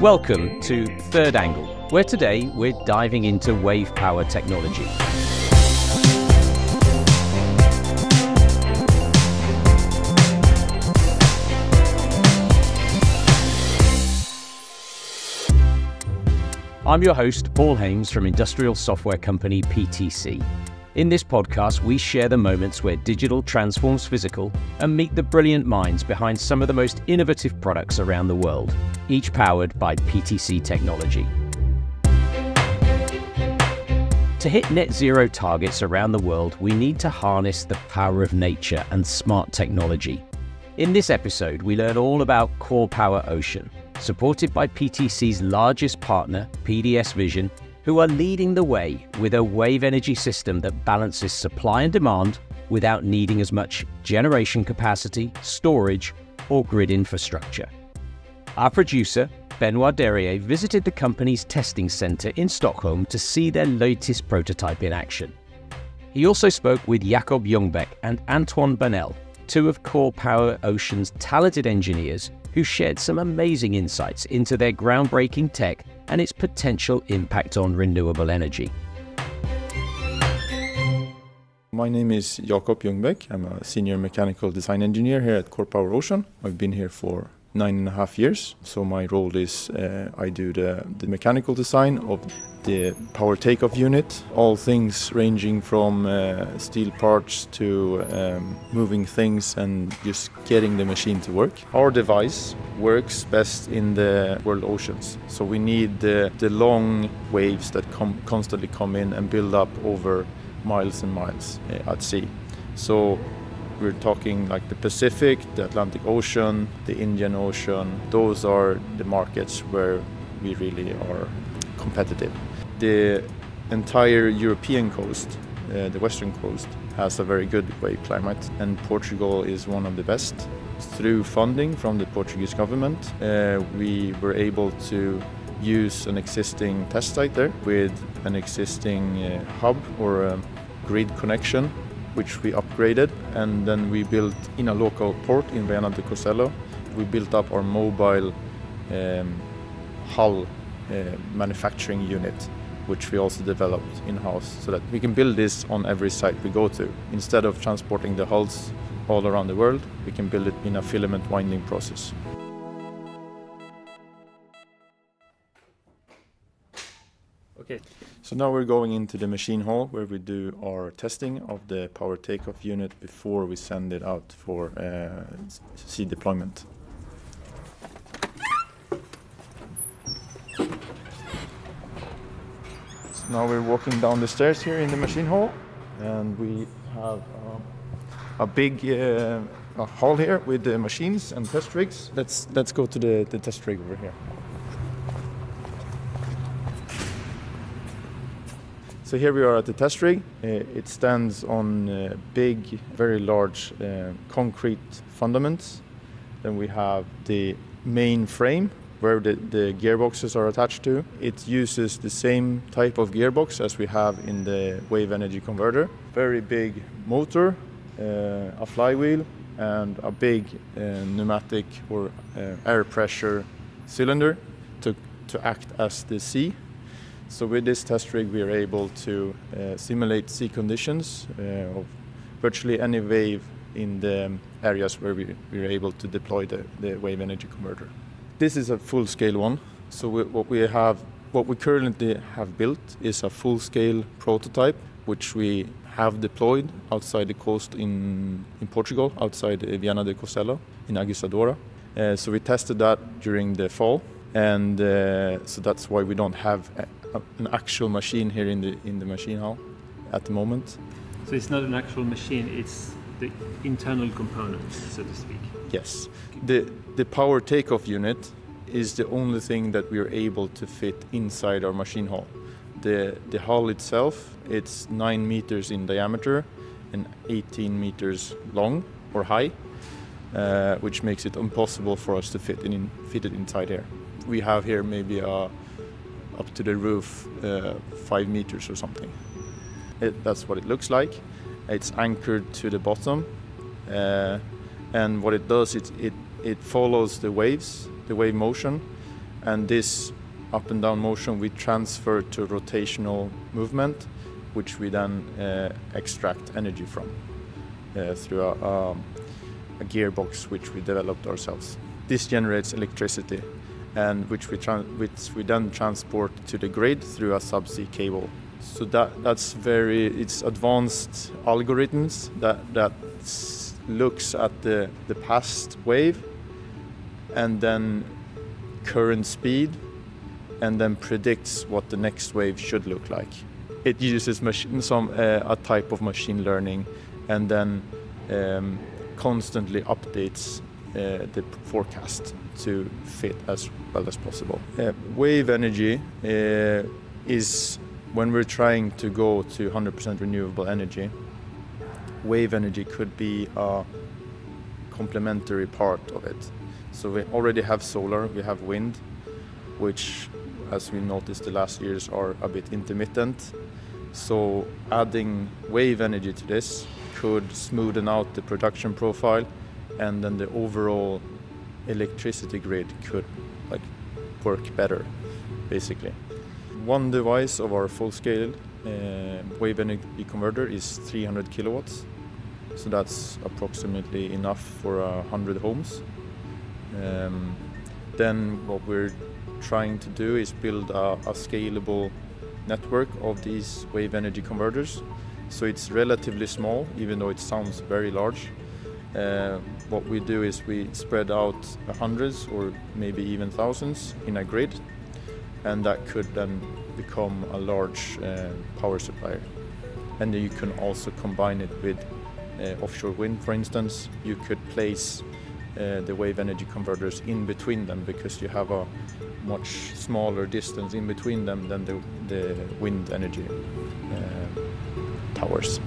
Welcome to Third Angle, where today we're diving into wave power technology. I'm your host, Paul Haimes from industrial software company PTC. In this podcast, we share the moments where digital transforms physical and meet the brilliant minds behind some of the most innovative products around the world, each powered by PTC technology. To hit net zero targets around the world, we need to harness the power of nature and smart technology. In this episode, we learn all about CorPower Ocean, supported by PTC's largest partner, PDS Vision, who are leading the way with a wave energy system that balances supply and demand without needing as much generation capacity, storage, or grid infrastructure. Our producer, Benoît Derrier, visited the company's testing center in Stockholm to see their latest prototype in action. He also spoke with Jacob Ljungbäck and Antoine Bonel, two of CorPower Ocean's talented engineers who shared some amazing insights into their groundbreaking tech and its potential impact on renewable energy. My name is Jacob Ljungbäck. I'm a senior mechanical design engineer here at CorPower Ocean. I've been here for nine and a half years. So my role is uh, I do the, the mechanical design of the power takeoff unit, all things ranging from uh, steel parts to um, moving things and just getting the machine to work. Our device works best in the world oceans. So we need the, the long waves that come, constantly come in and build up over miles and miles uh, at sea. So we're talking like the Pacific, the Atlantic Ocean, the Indian Ocean. Those are the markets where we really are competitive. The entire European coast, uh, the western coast, has a very good wave climate, and Portugal is one of the best. Through funding from the Portuguese government, uh, we were able to use an existing test site there with an existing uh, hub or a grid connection which we upgraded and then we built in a local port in Viana do Castelo. We built up our mobile um, hull uh, manufacturing unit which we also developed in-house so that we can build this on every site we go to. Instead of transporting the hulls all around the world, we can build it in a filament winding process. Okay. So now we're going into the machine hall where we do our testing of the power takeoff unit before we send it out for uh, sea deployment. So now we're walking down the stairs here in the machine hall and we have um, a big uh, a hall here with the machines and test rigs. Let's let's go to the, the test rig over here. So here we are at the test rig. Uh, it stands on uh, big, very large uh, concrete fundaments. Then we have the main frame where the, the, gearboxes are attached to. It uses the same type of gearbox as we have in the wave energy converter. Very big motor, uh, a flywheel, and a big pneumatic or air pressure cylinder to, to act as the sea so with this test rig, we are able to uh, simulate sea conditions uh, of virtually any wave in the areas where we, we are able to deploy the, the wave energy converter. This is a full-scale one. So we, what we have, what we currently have built is a full-scale prototype, which we have deployed outside the coast in, in Portugal, outside Viana do Castelo, in Aguçadoura. Uh, so we tested that during the fall, and uh, so that's why we don't have an actual machine here in the in the machine hall at the moment. So it's not an actual machine; it's the internal components, so to speak. Yes, the the power takeoff unit is the only thing that we are able to fit inside our machine hall. The the hull itself it's nine meters in diameter and 18 meters long or high, uh, which makes it impossible for us to fit in fit it inside here. We have here maybe a up to the roof uh, five meters or something. It, that's what it looks like. It's anchored to the bottom, uh, and what it does, it, it it follows the waves, the wave motion, and this up and down motion we transfer to rotational movement, which we then uh, extract energy from uh, through a, a, a, gearbox which we developed ourselves. This generates electricity, and which we, which we then transport to the grid through a subsea cable. So that that's very it's advanced algorithms that that looks at the the past wave and then current speed and then predicts what the next wave should look like. It uses machine, some uh, a type of machine learning and then um, constantly updates uh, the forecast to fit as well as possible. Uh, wave energy uh, is when we're trying to go to 100% renewable energy. Wave energy could be a complementary part of it. So we already have solar, we have wind, which, as we noticed the last years, are a bit intermittent. So adding wave energy to this could smoothen out the production profile, and then the overall electricity grid could like work better, basically. One device of our full-scale uh, wave energy converter is 300 kilowatts, so that's approximately enough for a hundred homes. Um, then what we're trying to do is build a, a, scalable network of these wave energy converters. So it's relatively small, even though it sounds very large. Uh, what we do is we spread out hundreds or maybe even thousands in a grid, and that could then become a large uh, power supplier. And you can also combine it with uh, offshore wind, for instance. You could place uh, the wave energy converters in between them because you have a much smaller distance in between them than the, the wind energy uh, towers.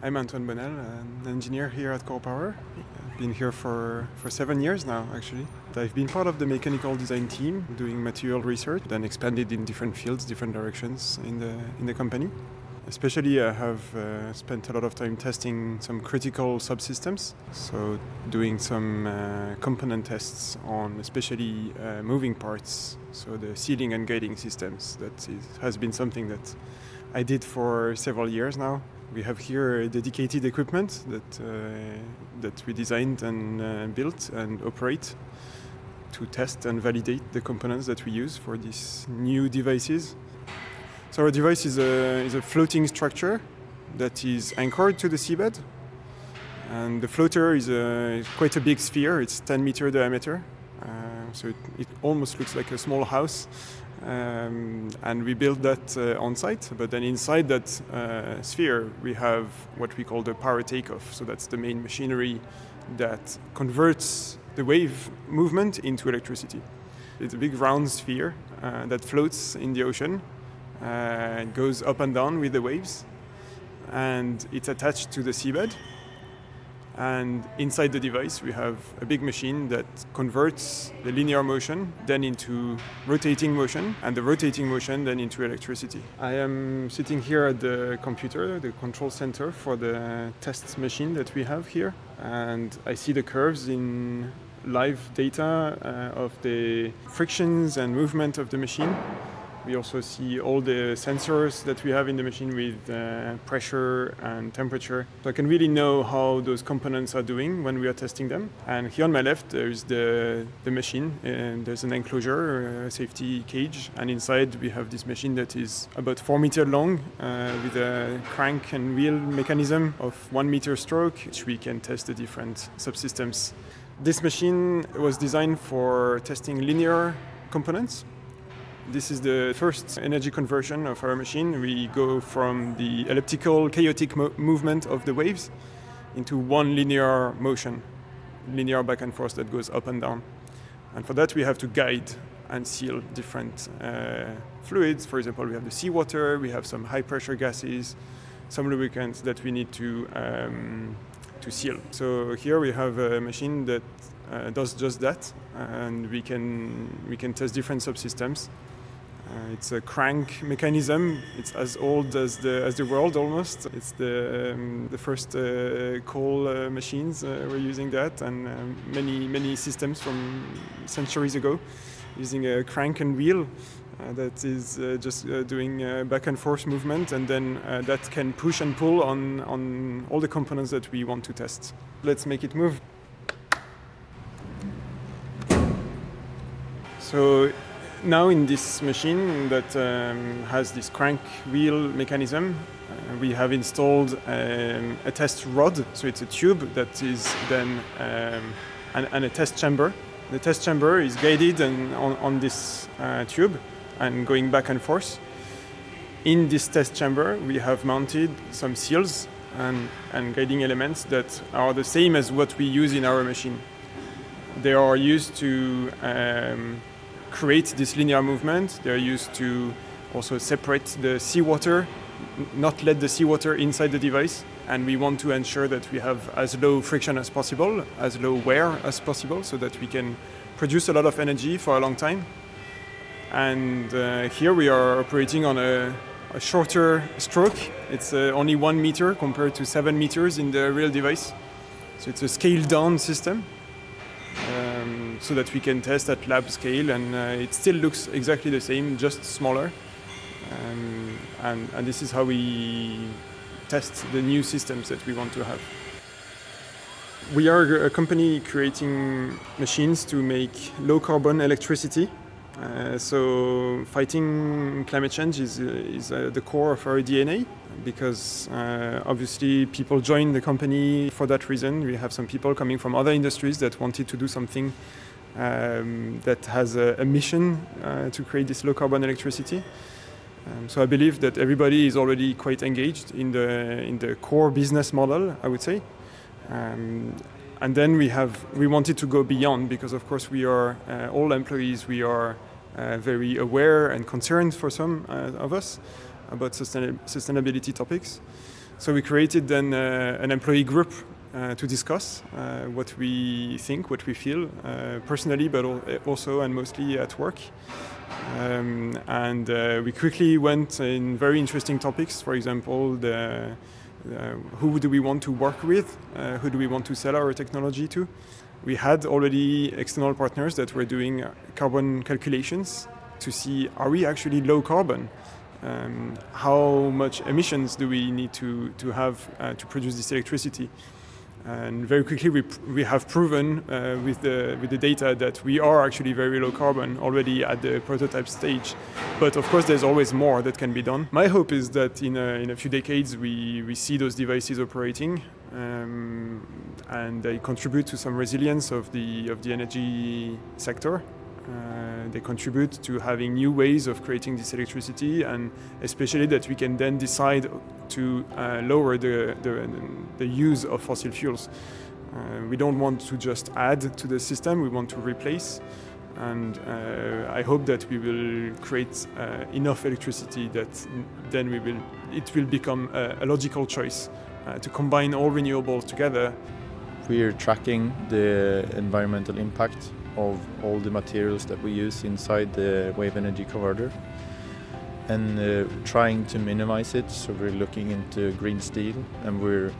I'm Antoine Bonel, an engineer here at CorPower. I've been here for, for seven years now, actually. I've been part of the mechanical design team doing material research, then expanded in different fields, different directions in the, in the company. Especially, I have uh, spent a lot of time testing some critical subsystems, so doing some uh, component tests on especially uh, moving parts, so the sealing and guiding systems. That is, has been something that I did for several years now. We have here dedicated equipment that, uh, that we designed and uh, built and operate to test and validate the components that we use for these new devices. So our device is a, is a floating structure that is anchored to the seabed. And the floater is a, quite a big sphere, it's 10 meter diameter. Uh, so it, it, almost looks like a small house. Um, and we build that uh, on site, but then inside that uh, sphere we have what we call the power takeoff. So that's the main machinery that converts the wave movement into electricity. It's a big round sphere uh, that floats in the ocean uh, it goes up and down with the waves, and it's attached to the seabed. And inside the device, we have a big machine that converts the linear motion then into rotating motion, and the rotating motion then into electricity. I am sitting here at the computer, the control center for the test machine that we have here, and I see the curves in live data uh, of the frictions and movement of the machine. We also see all the sensors that we have in the machine with uh, pressure and temperature. So I can really know how those components are doing when we are testing them. And here on my left, there's the, the machine. And there's an enclosure, a safety cage. And inside, we have this machine that is about four meter long uh, with a crank and wheel mechanism of one meter stroke, which we can test the different subsystems. This machine was designed for testing linear components this is the first energy conversion of our machine. We go from the elliptical, chaotic mo movement of the waves into one linear motion, linear back and forth that goes up and down. And for that, we have to guide and seal different uh, fluids. For example, we have the seawater, we have some high pressure gases, some lubricants that we need to, um, to seal. So here we have a machine that uh, does just that, and we can, we can test different subsystems Uh, it's a crank mechanism. It's as old as the as the world almost. It's the um, the first uh, coal uh, machines uh, were using that, and um, many many systems from centuries ago, using a crank and wheel. Uh, that is uh, just doing back and forth movement, and then that can push and pull on on all the components that we want to test. Let's make it move. So now in this machine that um, has this crank wheel mechanism, uh, we have installed um, a test rod. So it's a tube that is then um, and, and, a test chamber. The test chamber is guided and on, on this uh, tube and going back and forth. In this test chamber, we have mounted some seals and, and guiding elements that are the same as what we use in our machine. They are used to um, create this linear movement. They're used to also separate the seawater, not let the seawater inside the device. And we want to ensure that we have as low friction as possible, as low wear as possible, so that we can produce a lot of energy for a long time. And uh, here we are operating on a, a shorter stroke. It's uh, only one meter compared to seven meters in the real device. So it's a scaled down system um, so that we can test at lab scale and uh, it still looks exactly the same, just smaller. Um, and, and this is how we test the new systems that we want to have. We are a company creating machines to make low carbon electricity. Uh, so fighting climate change is, is uh, the core of our DNA because uh, obviously people join the company for that reason. We have some people coming from other industries that wanted to do something um, that has a, a mission uh, to create this low carbon electricity. Um, so I believe that everybody is already quite engaged in the in the core business model. I would say. Um, and then we have we wanted to go beyond because of course we are uh, all employees we are uh, very aware and concerned for some uh, of us about sustain sustainability topics. So we created then uh, an employee group uh, to discuss uh, what we think, what we feel uh, personally, but also and mostly at work. Um, and uh, we quickly went in very interesting topics. For example, the, uh, who do we want to work with? who do we want to sell our technology to? We had already external partners that were doing carbon calculations to see are we actually low carbon? um, how much emissions do we need to, to have uh, to produce this electricity. And very quickly, we, we have proven uh, with, the, with the data that we are actually very low carbon already at the prototype stage. But of course, there's always more that can be done. My hope is that in a, in a few decades, we, we see those devices operating um, and they contribute to some resilience of the, of the energy sector. Uh, they contribute to having new ways of creating this electricity, and especially that we can then decide to uh, lower the, the, the, use of fossil fuels. Uh, we don't want to just add to the system, we want to replace. And uh, I hope that we will create uh, enough electricity that then we will, it will become a, a logical choice to combine all renewables together. We are tracking the environmental impact of all the materials that we use inside the wave energy converter and uh, trying to minimize it. So we're looking into green steel and we're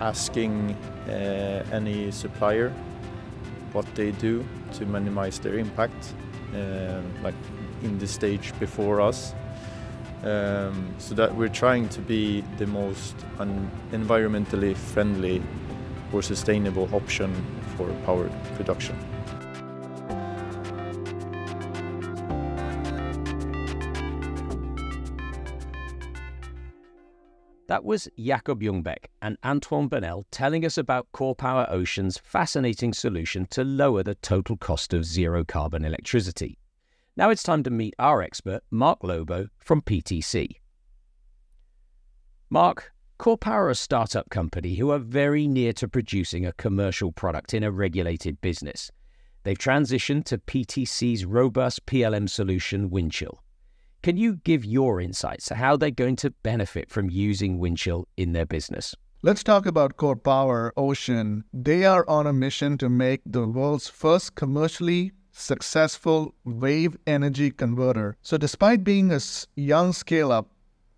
asking uh, any supplier what they do to minimize their impact, uh, like in the stage before us. Um, so that we're trying to be the most environmentally friendly or sustainable option for power production. That was Jacob Ljungbäck and Antoine Bonel telling us about CorPower Ocean's fascinating solution to lower the total cost of zero carbon electricity. Now it's time to meet our expert, Mark Lobo from PTC. Mark, CorPower are a startup company who are very near to producing a commercial product in a regulated business. They've transitioned to PTC's robust PLM solution, Windchill. Can you give your insights to how they're going to benefit from using Windchill in their business? Let's talk about CorPower Ocean. They are on a mission to make the world's first commercially successful wave energy converter. So, despite being a young scale up,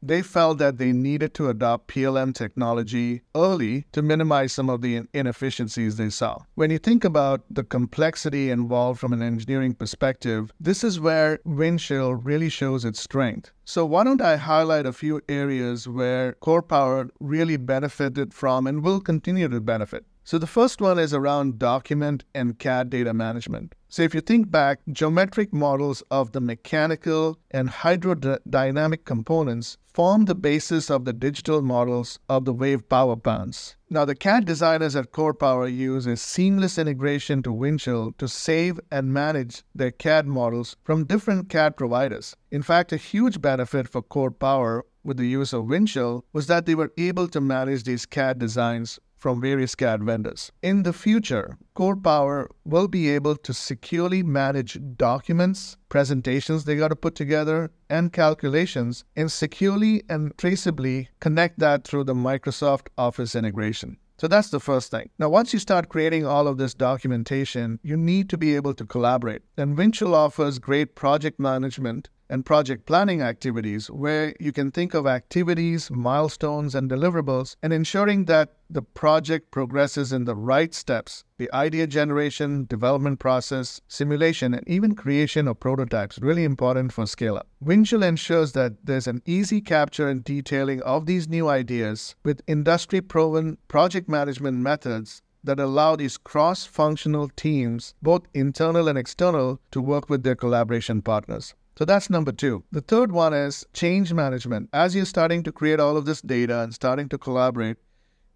they felt that they needed to adopt PLM technology early to minimize some of the inefficiencies they saw. When you think about the complexity involved from an engineering perspective, this is where Windchill really shows its strength. So, why don't I highlight a few areas where CorPower really benefited from and will continue to benefit? So the first one is around document and CAD data management. So if you think back, geometric models of the mechanical and hydrodynamic components form the basis of the digital models of the wave power plants. Now the CAD designers at CorPower use a seamless integration to Windchill to save and manage their CAD models from different CAD providers. In fact, a huge benefit for CorPower with the use of Windchill was that they were able to manage these CAD designs from various CAD vendors. In the future, CorPower will be able to securely manage documents, presentations they got to put together, and calculations, and securely and traceably connect that through the Microsoft Office integration. So that's the first thing. Now, once you start creating all of this documentation, you need to be able to collaborate. And Windchill offers great project management and project planning activities where you can think of activities, milestones, and deliverables and ensuring that the project progresses in the right steps the idea generation, development process, simulation, and even creation of prototypes really important for scale up. Windchill ensures that there's an easy capture and detailing of these new ideas with industry proven project management methods that allow these cross functional teams, both internal and external, to work with their collaboration partners. So that's number two. The third one is change management. As you're starting to create all of this data and starting to collaborate,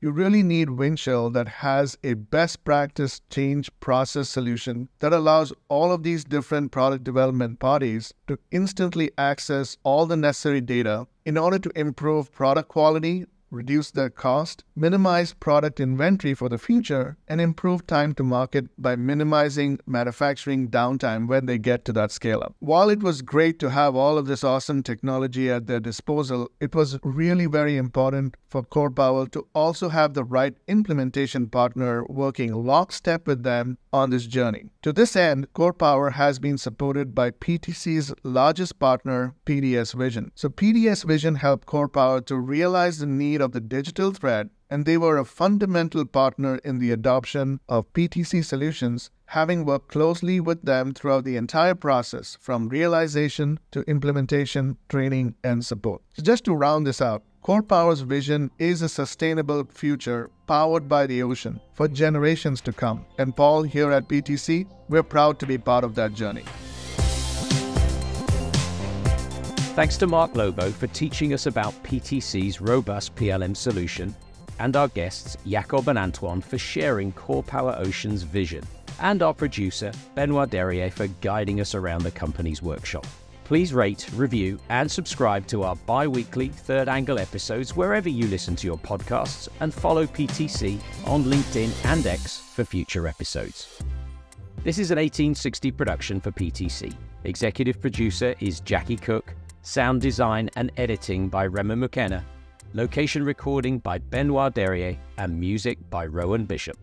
you really need Windchill that has a best practice change process solution that allows all of these different product development parties to instantly access all the necessary data in order to improve product quality, reduce their cost, minimize product inventory for the future, and improve time to market by minimizing manufacturing downtime when they get to that scale up. While it was great to have all of this awesome technology at their disposal, it was really very important for CorPower to also have the right implementation partner working lockstep with them on this journey. To this end, CorPower has been supported by PTC's largest partner, PDS Vision. So PDS Vision helped CorPower to realize the need of the digital thread and they were a fundamental partner in the adoption of PTC solutions, having worked closely with them throughout the entire process from realization to implementation, training, and support. So, just to round this out, CorPower's vision is a sustainable future powered by the ocean for generations to come. And Paul, here at PTC, we're proud to be part of that journey. Thanks to Mark Lobo for teaching us about PTC's robust PLM solution, and our guests Jacob and Antoine for sharing CorPower Ocean's vision, and our producer Benoît Derrier for guiding us around the company's workshop. Please rate, review, and subscribe to our bi weekly Third Angle episodes wherever you listen to your podcasts, and follow PTC on LinkedIn and X for future episodes. This is an 1860 production for PTC. Executive producer is Jacqui Cook, sound design and editing by Rema Mukena, location recording by Benoît Derrier, and music by Rowan Bishop.